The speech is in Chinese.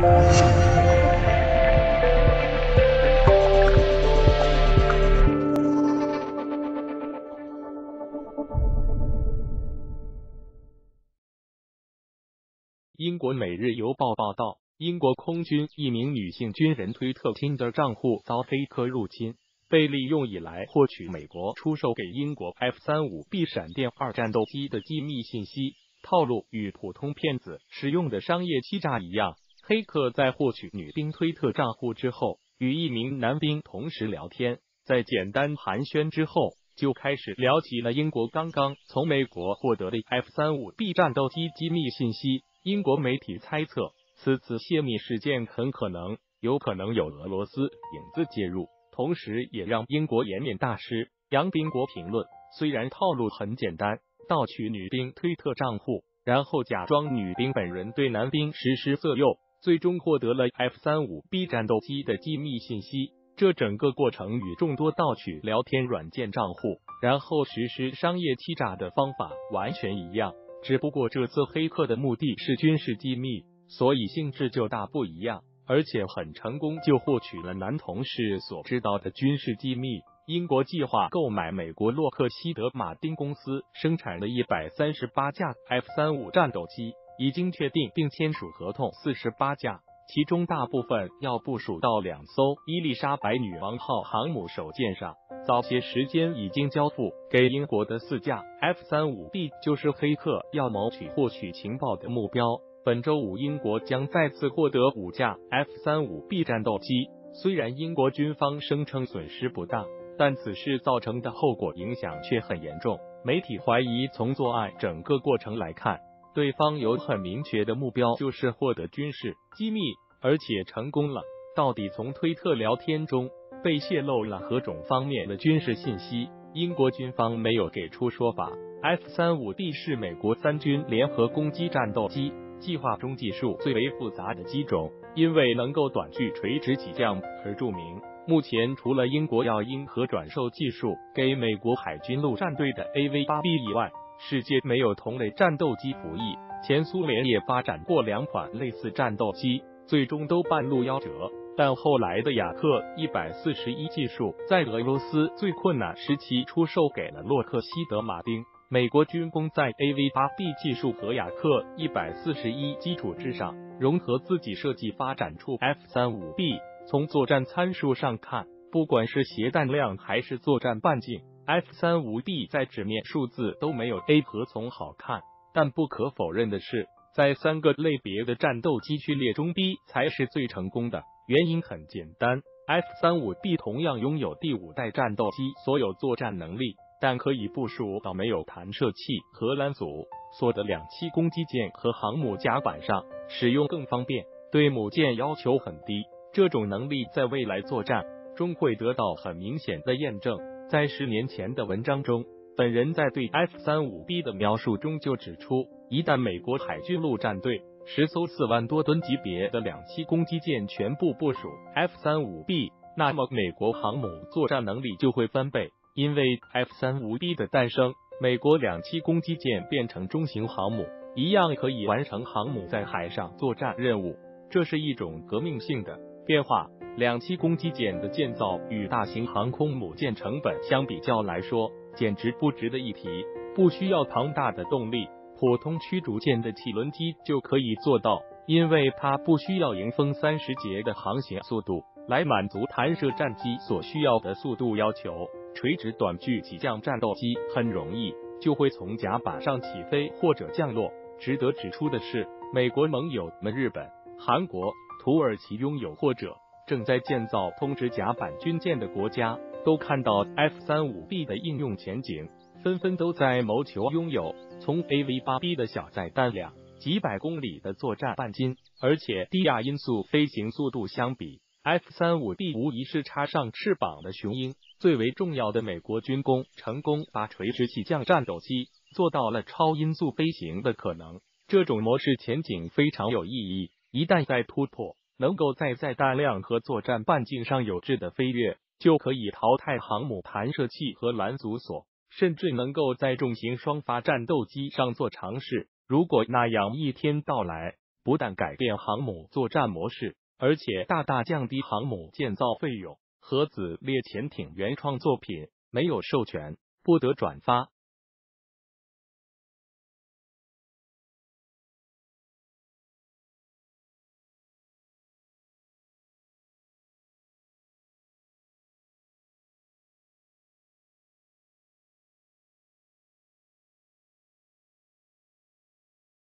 英国《每日邮报》报道，英国空军一名女性军人推特 Tinder 账户遭黑客入侵，被利用以来获取美国出售给英国 F 三五 B 闪电二战斗机的机密信息。套路与普通骗子使用的商业欺诈一样，黑客在获取女兵推特账户之后，与一名男兵同时聊天，在简单寒暄之后，就开始聊起了英国刚刚从美国获得的 F 三五 B 战斗机机密信息。英国媒体猜测，此次泄密事件很可能有可能有俄罗斯影子介入，同时也让英国颜面大失。杨宾国评论：虽然套路很简单，盗取女兵推特账户，然后假装女兵本人对男兵实施色诱，最终获得了 F 三五 B 战斗机的机密信息，这整个过程与众多盗取聊天软件账户，然后实施商业欺诈的方法完全一样。只不过这次黑客的目的是军事机密，所以性质就大不一样，而且很成功，就获取了男同事所知道的军事机密。英国计划购买美国洛克希德马丁公司生产的一百三十八架 F 三五战斗机，已经确定并签署合同四十八架。其中大部分要部署到两艘伊丽莎白女王号航母首舰上，早些时间已经交付给英国的四架 F 三五 B 就是黑客要谋取获取情报的目标。本周五，英国将再次获得五架 F 三五 B 战斗机。虽然英国军方声称损失不大，但此事造成的后果影响却很严重。媒体怀疑，从作案整个过程来看。对方有很明确的目标，就是获得军事机密，而且成功了。到底从推特聊天中被泄露了何种方面的军事信息？英国军方没有给出说法。F 三五 B 是美国三军联合攻击战斗机计划中技术最为复杂的机种，因为能够短距垂直起降而著名。目前，除了英国要因核转售技术给美国海军陆战队的 AV 八 B 以外，世界没有同类战斗机服役，前苏联也发展过两款类似战斗机，最终都半路夭折。但后来的雅克一百四十一技术在俄罗斯最困难时期出售给了洛克希德马丁。美国军工在 AV 八 B 技术和雅克一百四十一基础之上，融合自己设计发展出 F 三五 B。从作战参数上看，不管是携弹量还是作战半径。F 三五 B 在纸面数字都没有 A 和从好看，但不可否认的是，在三个类别的战斗机序列中，B 才是最成功的。原因很简单，F 三五 B 同样拥有第五代战斗机所有作战能力，但可以部署到没有弹射器和拦阻锁的两栖攻击舰和航母甲板上，使用更方便，对母舰要求很低。这种能力在未来作战中会得到很明显的验证。在十年前的文章中，本人在对 F 三五 B 的描述中就指出，一旦美国海军陆战队十艘四万多吨级别的两栖攻击舰全部部署 F 三五 B，那么美国航母作战能力就会翻倍。因为 F 三五 B 的诞生，美国两栖攻击舰变成中型航母，一样可以完成航母在海上作战任务。这是一种革命性的变化。两栖攻击舰的建造与大型航空母舰成本相比较来说，简直不值得一提。不需要庞大的动力，普通驱逐舰的汽轮机就可以做到，因为它不需要迎风三十节的航行速度来满足弹射战机所需要的速度要求。垂直短距起降战斗机很容易就会从甲板上起飞或者降落。值得指出的是，美国盟友们日本、韩国、土耳其拥有或者。正在建造通直甲板军舰的国家都看到 F 三五 B 的应用前景，纷纷都在谋求拥有。从 AV 八 B 的小载弹量、几百公里的作战半径，而且低亚音速飞行速度相比，F 三五 B 无疑是插上翅膀的雄鹰。最为重要的，美国军工成功把垂直起降战斗机做到了超音速飞行的可能。这种模式前景非常有意义，一旦再突破。能够在载弹量和作战半径上有质的飞跃，就可以淘汰航母弹射器和拦阻索，甚至能够在重型双发战斗机上做尝试。如果那样一天到来，不但改变航母作战模式，而且大大降低航母建造费用。核子猎潜艇原创作品没有授权，不得转发。